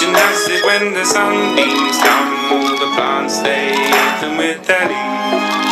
Gymnastics when the sun beams down, all the plants they open with their leaves.